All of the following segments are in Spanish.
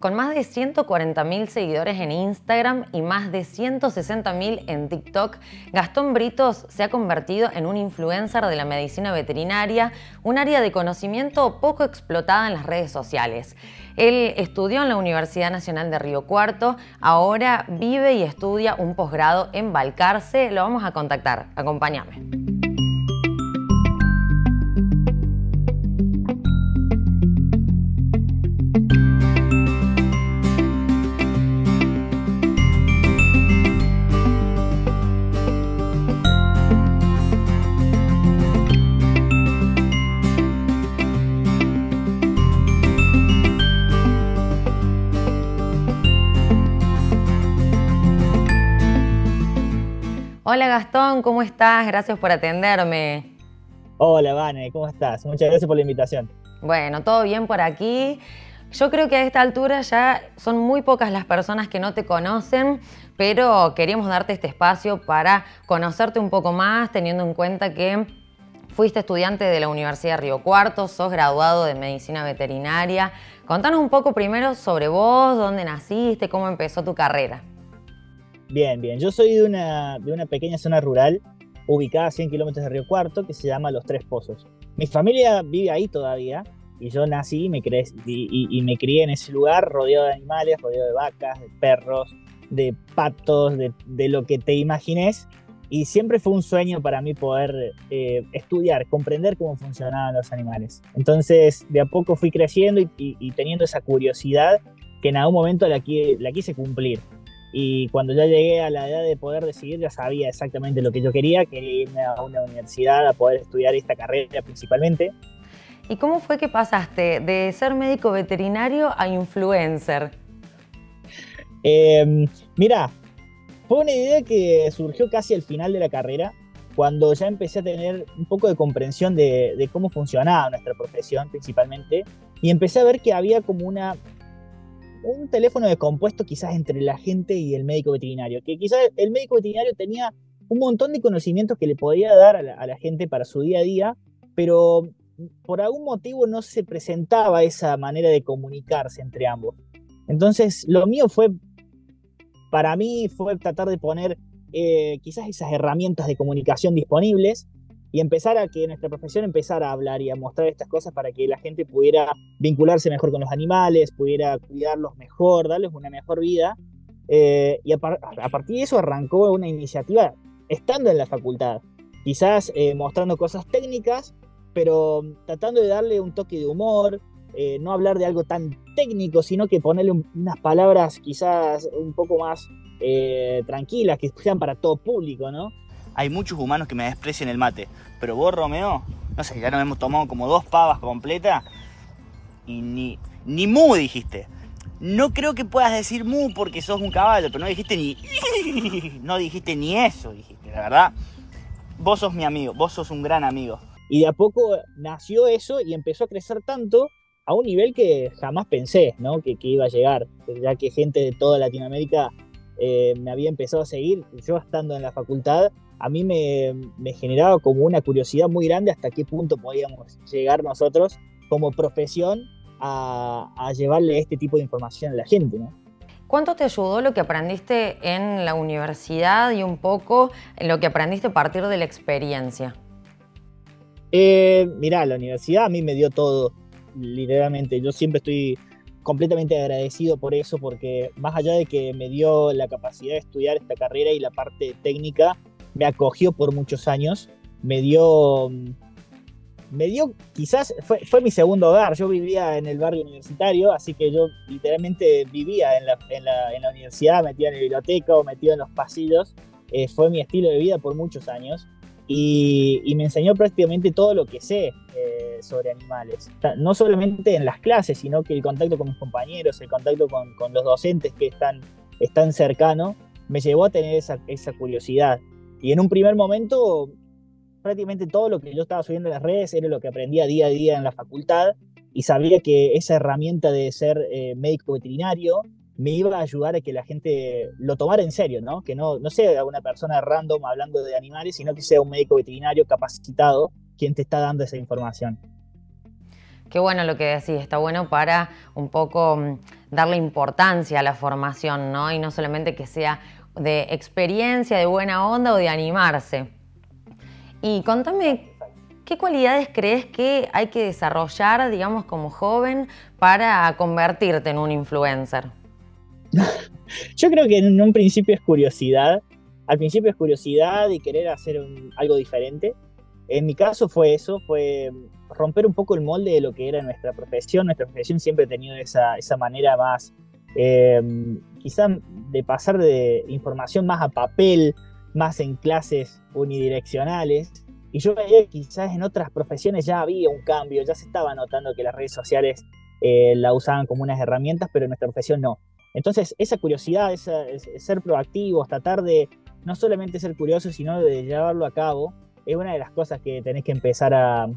Con más de 140.000 seguidores en Instagram y más de 160.000 en TikTok, Gastón Britos se ha convertido en un influencer de la medicina veterinaria, un área de conocimiento poco explotada en las redes sociales. Él estudió en la Universidad Nacional de Río Cuarto, ahora vive y estudia un posgrado en Balcarce. Lo vamos a contactar. Acompáñame. Hola Gastón, ¿cómo estás? Gracias por atenderme. Hola Vane, ¿cómo estás? Muchas gracias por la invitación. Bueno, todo bien por aquí. Yo creo que a esta altura ya son muy pocas las personas que no te conocen, pero queríamos darte este espacio para conocerte un poco más, teniendo en cuenta que fuiste estudiante de la Universidad de Río Cuarto, sos graduado de Medicina Veterinaria. Contanos un poco primero sobre vos, dónde naciste, cómo empezó tu carrera. Bien, bien. Yo soy de una, de una pequeña zona rural ubicada a 100 kilómetros de Río Cuarto que se llama Los Tres Pozos. Mi familia vive ahí todavía y yo nací y me, y, me crié en ese lugar rodeado de animales, rodeado de vacas, de perros, de patos, de, lo que te imagines. Y siempre fue un sueño para mí poder eh, estudiar, comprender cómo funcionaban los animales. Entonces, de a poco fui creciendo y, teniendo esa curiosidad que en algún momento la, la quise cumplir y cuando ya llegué a la edad de poder decidir ya sabía exactamente lo que yo quería, quería irme a una universidad a poder estudiar esta carrera principalmente. ¿Y cómo fue que pasaste de ser médico veterinario a influencer? Eh, mira, fue una idea que surgió casi al final de la carrera, cuando ya empecé a tener un poco de comprensión de, de cómo funcionaba nuestra profesión principalmente, y empecé a ver que había como una un teléfono de compuesto quizás entre la gente y el médico veterinario, que quizás el médico veterinario tenía un montón de conocimientos que le podía dar a la, gente para su día a día, pero por algún motivo no se presentaba esa manera de comunicarse entre ambos. Entonces, lo mío fue, para mí, fue tratar de poner eh, quizás esas herramientas de comunicación disponibles y empezar a que nuestra profesión empezara a hablar y a mostrar estas cosas para que la gente pudiera vincularse mejor con los animales, pudiera cuidarlos mejor, darles una mejor vida. Eh, y a, partir de eso arrancó una iniciativa estando en la facultad, quizás eh, mostrando cosas técnicas, pero tratando de darle un toque de humor, eh, no hablar de algo tan técnico, sino que ponerle unas palabras quizás un poco más tranquilas, que sean para todo público, ¿no? Hay muchos humanos que me desprecian el mate. Pero vos, Romeo, no sé, ya nos hemos tomado como dos pavas completas y ni, ni mu dijiste. No creo que puedas decir mu porque sos un caballo, pero no dijiste ni. No dijiste ni eso, dijiste, la verdad. Vos sos mi amigo, vos sos un gran amigo. Y de a poco nació eso y empezó a crecer tanto a un nivel que jamás pensé, ¿no? Que, iba a llegar. Ya que gente de toda Latinoamérica eh, me había empezado a seguir, yo estando en la facultad, a mí me, generaba como una curiosidad muy grande hasta qué punto podíamos llegar nosotros como profesión a, llevarle este tipo de información a la gente, ¿no? ¿Cuánto te ayudó lo que aprendiste en la universidad y un poco lo que aprendiste a partir de la experiencia? Eh, mirá, la universidad a mí me dio todo, literalmente. Yo siempre estoy completamente agradecido por eso, porque más allá de que me dio la capacidad de estudiar esta carrera y la parte técnica, me acogió por muchos años, me dio, me dio, quizás fue, fue mi segundo hogar, yo vivía en el barrio universitario, así que yo literalmente vivía en la, en la, en universidad, metido en la biblioteca o metido en los pasillos, eh, fue mi estilo de vida por muchos años. Y, y, me enseñó prácticamente todo lo que sé eh, sobre animales. No solamente en las clases, sino que el contacto con mis compañeros, el contacto con, con los docentes que están, están cercanos, me llevó a tener esa, esa curiosidad. Y en un primer momento, prácticamente todo lo que yo estaba subiendo en las redes era lo que aprendía día a día en la facultad y sabía que esa herramienta de ser eh, médico veterinario me iba a ayudar a que la gente lo tomara en serio, ¿no? Que no, no sea una persona random hablando de animales, sino que sea un médico veterinario capacitado quien te está dando esa información. Qué bueno lo que decís, está bueno para un poco mm, darle importancia a la formación, ¿no? Y no solamente que sea de experiencia, de buena onda o de animarse. Y contame, ¿qué cualidades crees que hay que desarrollar, digamos, como joven para convertirte en un influencer? Yo creo que en un principio es curiosidad. Al principio es curiosidad y querer hacer algo diferente. En mi caso fue eso, fue romper un poco el molde de lo que era nuestra profesión. Nuestra profesión siempre ha tenido esa, esa manera más, eh, quizá de pasar de información más a papel, más en clases unidireccionales. Y yo veía que quizás en otras profesiones ya había un cambio, ya se estaba notando que las redes sociales eh, la usaban como unas herramientas, pero en nuestra profesión no. Entonces, esa curiosidad, esa, ser proactivos, tratar de no solamente ser curiosos, sino de llevarlo a cabo, es una de las cosas que tenés que empezar a,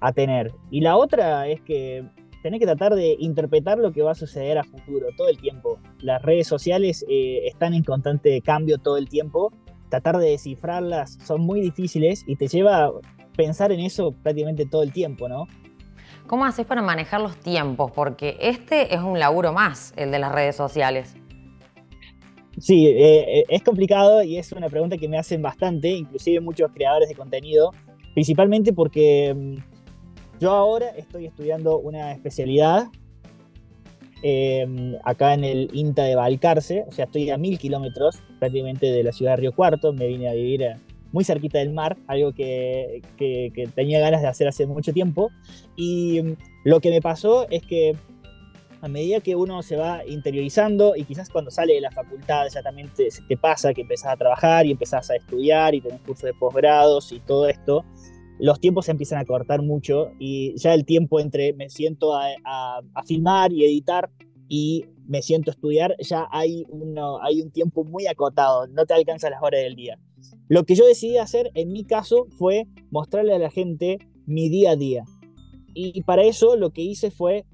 a tener. Y la otra es que tenés que tratar de interpretar lo que va a suceder a futuro todo el tiempo. Las redes sociales eh, están en constante cambio todo el tiempo. Tratar de descifrarlas son muy difíciles y te lleva a pensar en eso prácticamente todo el tiempo, ¿no? ¿Cómo haces para manejar los tiempos? Porque este es un laburo más, el de las redes sociales. Sí, eh, eh, es complicado y es una pregunta que me hacen bastante, inclusive muchos creadores de contenido, principalmente porque mm, yo ahora estoy estudiando una especialidad em, acá en el INTA de Balcarce, o sea, estoy a mil kilómetros prácticamente de la ciudad de Río Cuarto, me vine a vivir eh, muy cerquita del mar, algo que, tenía ganas de hacer hace mucho tiempo. Y em, lo que me pasó es que a medida que uno se va interiorizando y quizás cuando sale de la facultad ya también te, te pasa que empezás a trabajar y empezás a estudiar y tenés cursos de posgrados y todo esto, los tiempos se empiezan a cortar mucho y ya el tiempo entre me siento a, filmar y editar y me siento a estudiar, ya hay, uno, hay un tiempo muy acotado, no te alcanza las horas del día. Lo que yo decidí hacer en mi caso fue mostrarle a la gente mi día a día. Y para eso lo que hice fue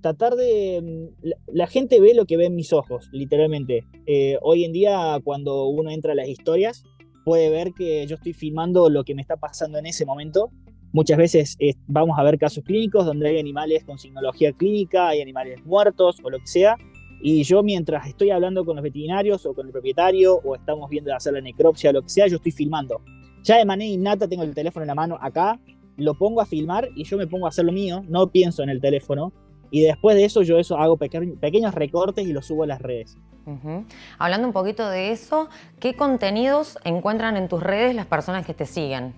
tratar de... La, gente ve lo que ve en mis ojos, literalmente. Eh, hoy en día cuando uno entra a las historias, puede ver que yo estoy filmando lo que me está pasando en ese momento. Muchas veces eh, vamos a ver casos clínicos donde hay animales con signología clínica, hay animales muertos o lo que sea, y yo mientras estoy hablando con los veterinarios o con el propietario o estamos viendo hacer la necropsia o lo que sea, yo estoy filmando. Ya de manera innata tengo el teléfono en la mano acá, lo pongo a filmar y yo me pongo a hacer lo mío, no pienso en el teléfono, y después de eso yo eso hago pequeños recortes y los subo a las redes. Hablando un poquito de eso, ¿qué contenidos encuentran en tus redes las personas que te siguen?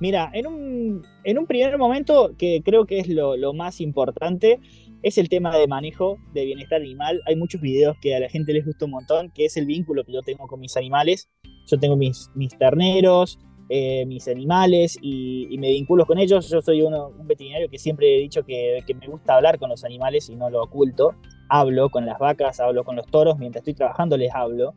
Mira, en un, en un primer momento, que creo que es lo, lo, más importante, es el tema de manejo de bienestar animal. Hay muchos videos que a la gente les gusta un montón, que es el vínculo que yo tengo con mis animales. Yo tengo mis, mis terneros, eh, mis animales y, me vinculo con ellos. Yo soy un veterinario que siempre he dicho que, que me gusta hablar con los animales y no lo oculto hablo con las vacas, hablo con los toros, mientras estoy trabajando les hablo.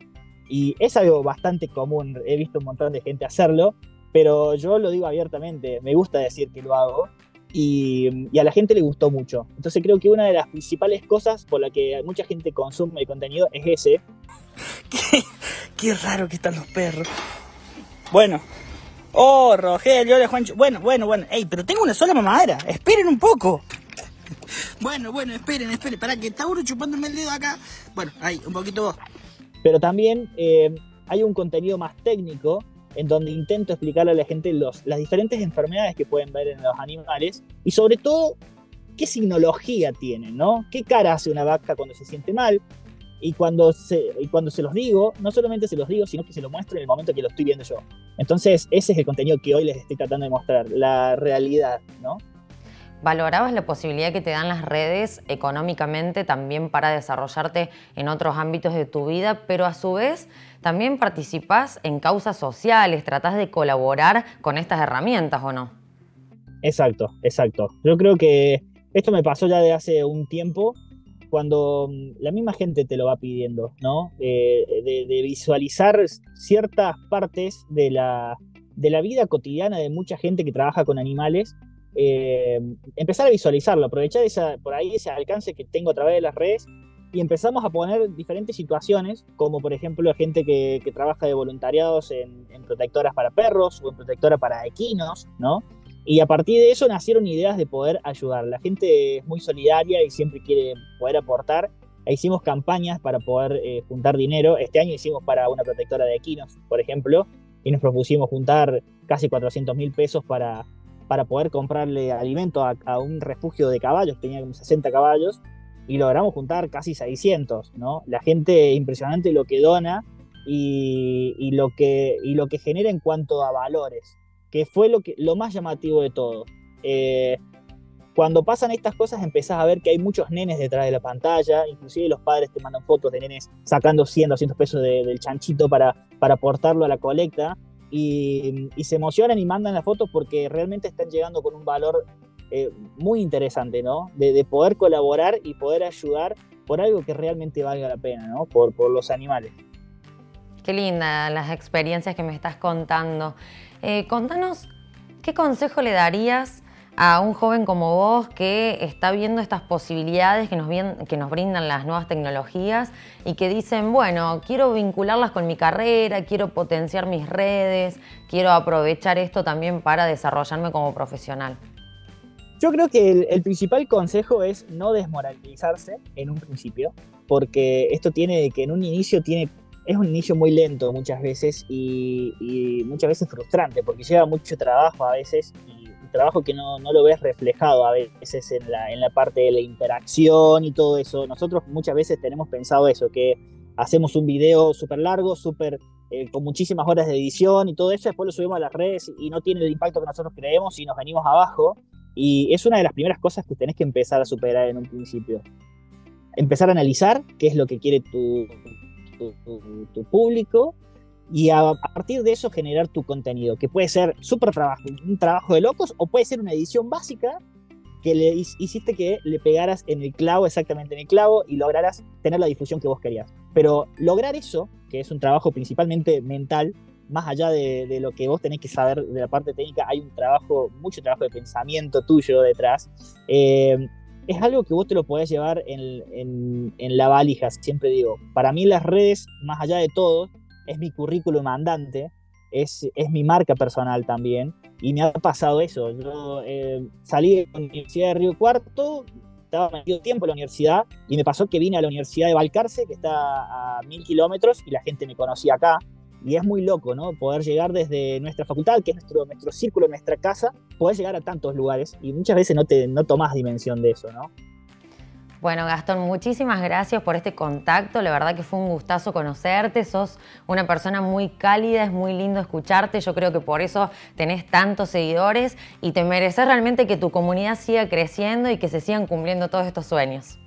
Y es algo bastante común, he visto un montón de gente hacerlo, pero yo lo digo abiertamente, me gusta decir que lo hago y, a la gente le gustó mucho. Entonces creo que una de las principales cosas por la que mucha gente consume el contenido es ese. Qué, raro que están los perros. Bueno. Oh, Rogelio, hola Juancho. Bueno, bueno, bueno. Ey, pero tengo una sola mamadera. Esperen un poco. Bueno, bueno, esperen, esperen, para que Tauro chupándome el dedo acá. Bueno, ahí, un poquito Pero también eh, hay un contenido más técnico en donde intento explicarle a la gente los, las diferentes enfermedades que pueden ver en los animales y sobre todo qué signología tienen, ¿no? ¿Qué cara hace una vaca cuando se siente mal? Y cuando, se, y cuando se los digo, no solamente se los digo, sino que se lo muestro en el momento que lo estoy viendo yo. Entonces, ese es el contenido que hoy les estoy tratando de mostrar, la realidad, ¿no? ¿Valorabas la posibilidad que te dan las redes económicamente también para desarrollarte en otros ámbitos de tu vida, pero a su vez también participás en causas sociales, tratás de colaborar con estas herramientas o no? Exacto, exacto. Yo creo que esto me pasó ya de hace un tiempo cuando mm, la misma gente te lo va pidiendo, ¿no? Eh, de, visualizar ciertas partes de la, de la vida cotidiana de mucha gente que trabaja con animales eh, empezar a visualizarlo, aprovechar esa, por ahí ese alcance que tengo a través de las redes y empezamos a poner diferentes situaciones, como por ejemplo gente que, trabaja de voluntariados en, protectoras para perros o en protectora para equinos, ¿no? Y a partir de eso nacieron ideas de poder ayudar. La gente es muy solidaria y siempre quiere poder aportar. E hicimos campañas para poder eh, juntar dinero. Este año hicimos para una protectora de equinos, por ejemplo, y nos propusimos juntar casi 400 mil pesos para, para poder comprarle alimento a, a, un refugio de caballos, tenía como 60 caballos, y logramos juntar casi 600, ¿no? La gente, impresionante lo que dona y, lo, que, y lo que genera en cuanto a valores, que fue lo, que, lo más llamativo de todo. Eh, cuando pasan estas cosas empezás a ver que hay muchos nenes detrás de la pantalla, inclusive los padres te mandan fotos de nenes sacando 100, 200 pesos del chanchito para, para aportarlo a la colecta y, se emocionan y mandan las fotos porque realmente están llegando con un valor eh, muy interesante, ¿no? De, poder colaborar y poder ayudar por algo que realmente valga la pena, ¿no? Por, por los animales. Qué linda las experiencias que me estás contando. Eh, contanos, ¿qué consejo le darías a un joven como vos que está viendo estas posibilidades que nos, que nos brindan las nuevas tecnologías y que dicen, bueno, quiero vincularlas con mi carrera, quiero potenciar mis redes, quiero aprovechar esto también para desarrollarme como profesional? Yo creo que el, principal consejo es no desmoralizarse en un principio, porque esto tiene que en un inicio tiene es un inicio muy lento muchas veces y, muchas veces frustrante, porque lleva mucho trabajo a veces y trabajo que no, no lo ves reflejado a veces en la, en la parte de la interacción y todo eso. Nosotros muchas veces tenemos pensado eso, que hacemos un video súper largo, súper eh, con muchísimas horas de edición y todo eso, después lo subimos a las redes y no tiene el impacto que nosotros creemos y nos venimos abajo. Y es una de las primeras cosas que tenés que empezar a superar en un principio. Empezar a analizar qué es lo que quiere tu, tu, público y a, partir de eso generar tu contenido, que puede ser súper trabajo, un trabajo de locos o puede ser una edición básica que le hiciste que le pegaras en el clavo, exactamente en el clavo, y lograras tener la difusión que vos querías. Pero lograr eso, que es un trabajo principalmente mental, más allá de, lo que vos tenés que saber de la parte técnica, hay un trabajo, mucho trabajo de pensamiento tuyo detrás. Eh, es algo que vos te lo podés llevar en, la valija, siempre digo. Para mí las redes, más allá de todo, es mi currículum andante, es, es mi marca personal también. Y me ha pasado eso. Yo eh, salí de la Universidad de Río Cuarto, estaba metido tiempo en la universidad y me pasó que vine a la Universidad de Valcarce, que está a mil kilómetros, y la gente me conocía acá. Y es muy loco, ¿no? Poder llegar desde nuestra facultad, que es nuestro, nuestro círculo, nuestra casa, poder llegar a tantos lugares y muchas veces no, te, no tomas dimensión de eso, ¿no? Bueno, Gastón, muchísimas gracias por este contacto. La verdad que fue un gustazo conocerte. Sos una persona muy cálida, es muy lindo escucharte. Yo creo que por eso tenés tantos seguidores y te mereces realmente que tu comunidad siga creciendo y que se sigan cumpliendo todos estos sueños.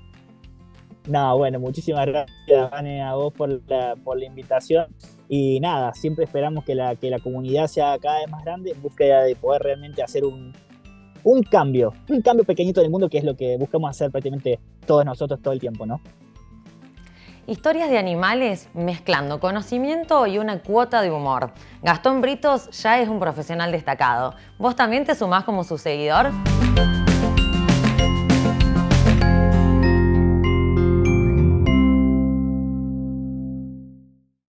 No, bueno, muchísimas gracias, Vane, a vos por la, por la invitación. Y nada, siempre esperamos que la, que la comunidad sea cada vez más grande en búsqueda de poder realmente hacer un, un cambio, un cambio pequeñito en el mundo que es lo que buscamos hacer prácticamente todos nosotros todo el tiempo, ¿no? Historias de animales mezclando conocimiento y una cuota de humor. Gastón Britos ya es un profesional destacado. ¿Vos también te sumás como su seguidor?